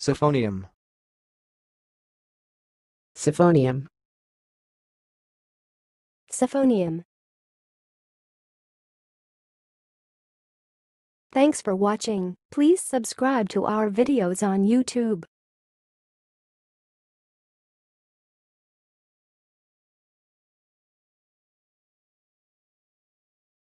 Siphonium. Siphonium. Siphonium. Thanks for watching. Please subscribe to our videos on YouTube.